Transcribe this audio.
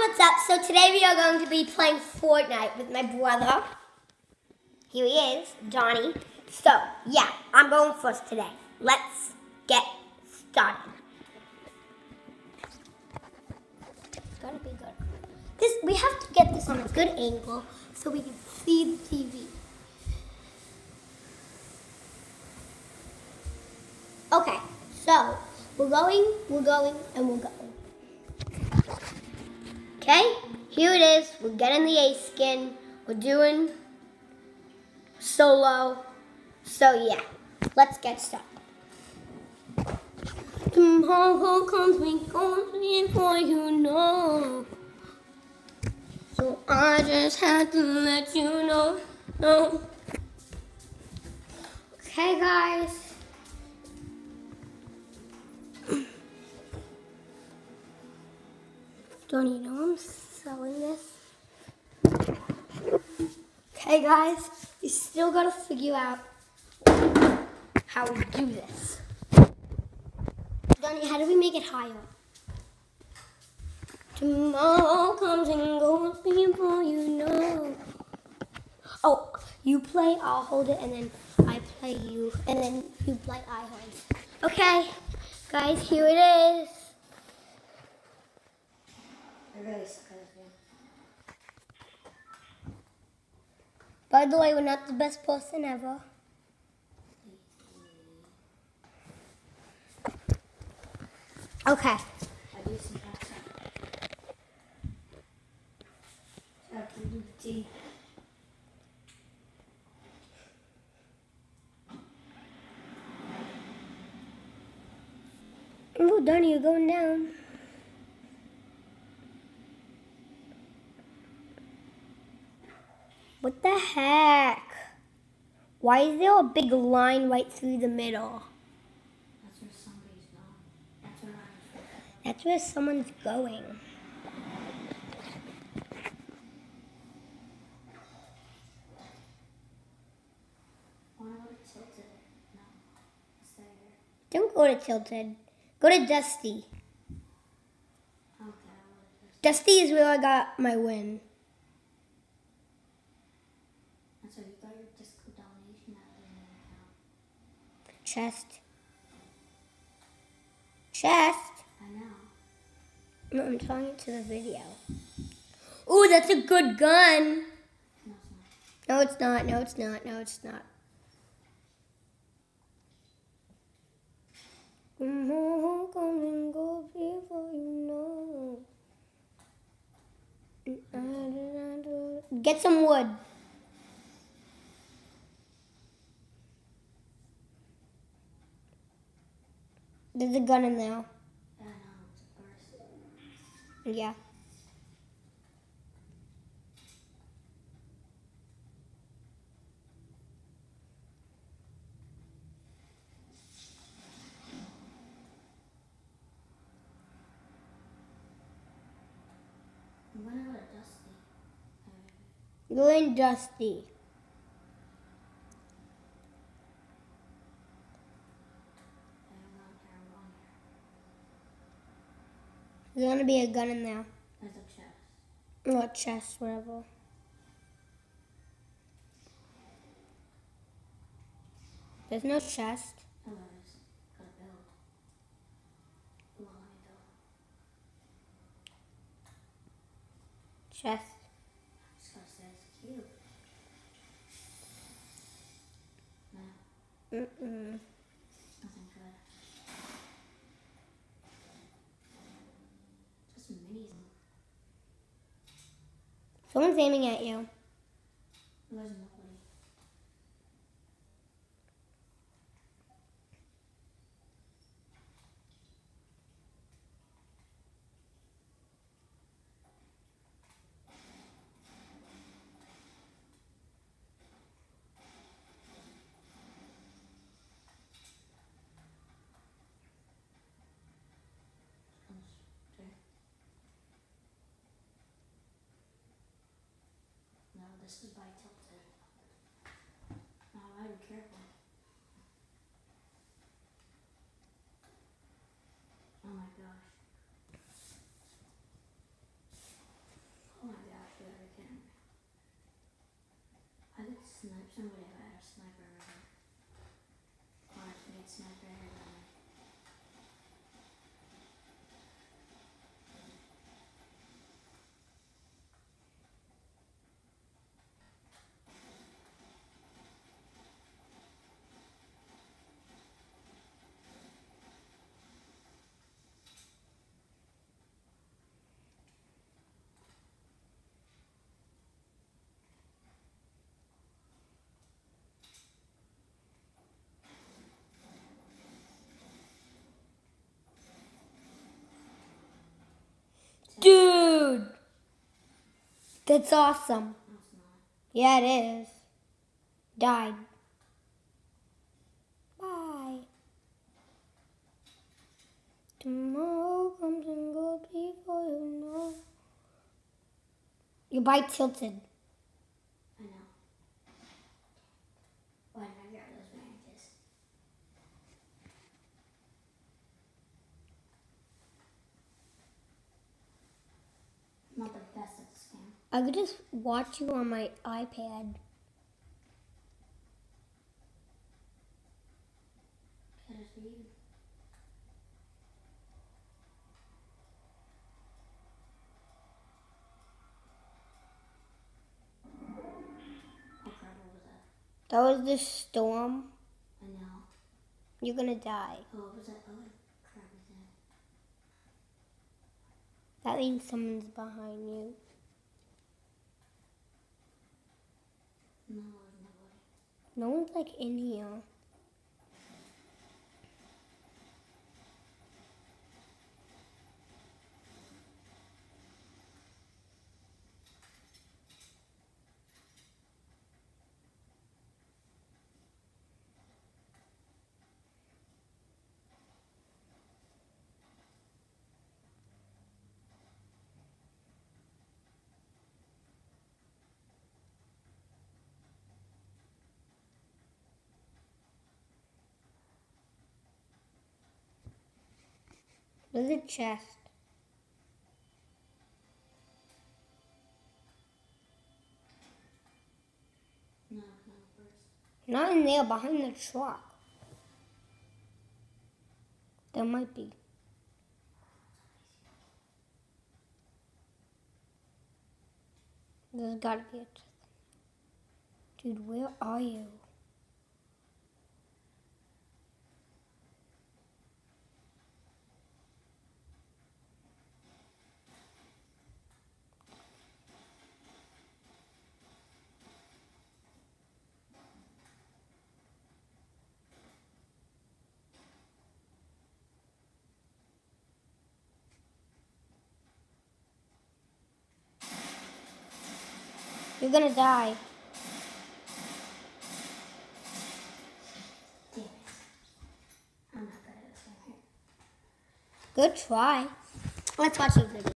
what's up? So today we are going to be playing Fortnite with my brother. Here he is, Johnny. So, yeah, I'm going first today. Let's get started. It's gonna be good. This we have to get this on a good angle so we can see the TV. Okay, so we're going, we're going, and we're going. Okay, here it is. We're getting the A skin. We're doing solo. So yeah, let's get started. Tomorrow comes, we going for you know. So I just had to let you know. No. Okay, guys. Don't you know I'm selling this? Okay, guys, you still gotta figure out how we do this. Donnie, how do we make it higher? Tomorrow comes and goes before you know. Oh, you play, I'll hold it, and then I play you, and then you play, I hold. Okay, guys, here it is. Really suck at this game. By the way, we're not the best person ever. Okay. Oh, Donnie, you're going down. What the heck? Why is there a big line right through the middle? That's where somebody's gone. That's where That's where someone's going. Wanna go to Tilted? No. Stay here. Don't go to Tilted. Go to Dusty. Okay, I will just. Dusty is where I got my win. That's where you got your disco domination at the end account. Chest. Chest. I know. No, I'm talking to the video. Ooh, that's a good gun. No, it's not. No, it's not. No, it's not. No, it's not. And goes before you know. Get some wood. There's a gun in there. I know. It's a burst. Yeah. I'm gonna go Dusty. Go in Dusty. I'm not here. I'm on here. There's gonna be a gun in there. There's a chest. Or a chest, whatever. There's no chest. Oh. Gotta build. Come on, let me build. Chest. Just gotta say it's Mm-mm. nothing good. Just minis. Someone's aiming at you. this is by Tilted. Now I'm careful. Oh my gosh. Oh my gosh, we got a camera. I could snipe somebody if I had a sniper rifle. Or I could get sniper rifle. That's awesome. No. Yeah, it is. Died. Bye. Tomorrow comes and goes before you know. Your bike tilted. I know. Why did I get rid of those bandages? I'm not the best at this game. I could just watch you on my iPad. Better for you. Crap, what was that? Was the storm. I know. You're gonna die. Oh, what was that? Oh that? That means someone's behind you. No, there's nobody. No one's like in here. There's a chest. No. Not in there, behind the truck. There might be. There's gotta be a. Dude, where are you? You're gonna die. Damn it. I'm not good at this game here. Good try. Let's watch the video.